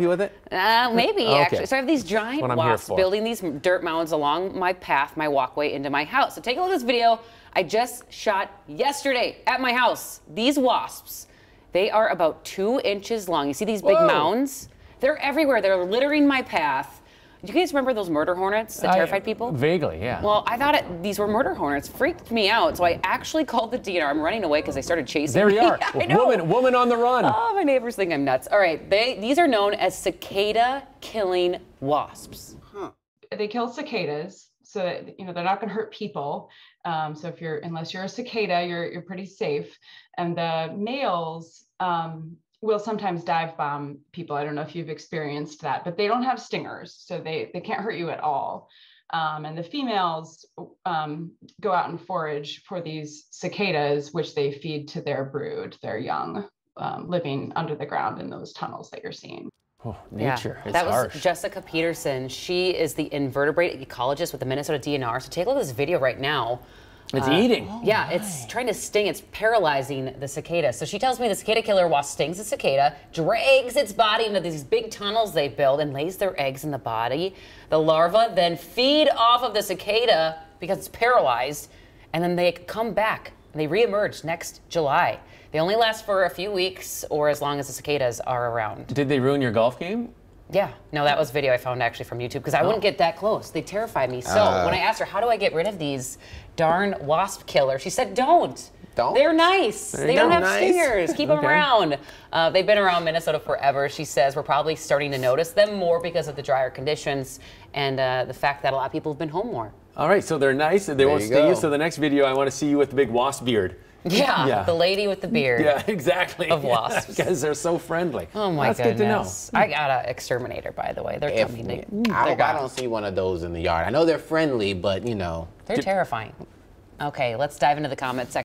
you with it? Uh, maybe Okay. actually. So I have these giant what I'm here wasps building these dirt mounds along my path, my walkway into my house. So take a look at this video I just shot yesterday at my house. These wasps, they are about two inches long. You see these big Whoa. mounds? They're everywhere. They're littering my path. Do you guys remember those murder hornets that I- terrified people? Vaguely, yeah. Well, I thought it, these were murder hornets. Freaked me out. So I actually called the DNR. I'm running away because they started chasing there me. There you are. Yeah, I know. Woman, woman on the run. Oh, my neighbors think I'm nuts. All right, they these are known as cicada killing wasps. Huh. they kill cicadas so that you know they're not going to hurt people um, so if you're unless you're a cicada you're you're pretty safe and the males um, will sometimes dive bomb people i don't know if you've experienced that but they don't have stingers so they they can't hurt you at all um, and the females um, go out and forage for these cicadas which they feed to their brood their young um, living under the ground in those tunnels that you're seeing Oh, nature. It's that was harsh. Jessica Peterson. She is the invertebrate ecologist with the Minnesota DNR. So take a look at this video right now. It's uh, eating. yeah, it's trying to sting. It's paralyzing the cicada. So she tells me the cicada killer wasp stings the cicada, drags its body into these big tunnels they build, and lays their eggs in the body. The larvae then feed off of the cicada because it's paralyzed, and then they come back and they reemerge next July. They only last for a few weeks or as long as the cicadas are around. Did they ruin your golf game? Yeah, no, that was video I found actually from YouTube because I wouldn't get that close. They terrify me. So when I asked her, how do I get rid of these darn wasp killers, she said, don't. Don't? They're nice. There they don't have Nice. stingers. Keep them around. Uh, they've been around Minnesota forever. She says we're probably starting to notice them more because of the drier conditions and uh, the fact that a lot of people have been home more. All right, so they're nice. They won't you sting you. So the next video, I want to see you with the big wasp beard. Yeah, Yeah. the lady with the beard. Yeah, exactly. Of wasps. Because they're so friendly. Oh my That's goodness. good to know. I got an exterminator, by the way. They're If, coming. They, mm, I, they're I don't see one of those in the yard. I know they're friendly, but you know. They're terrifying. Okay, let's dive into the comments section.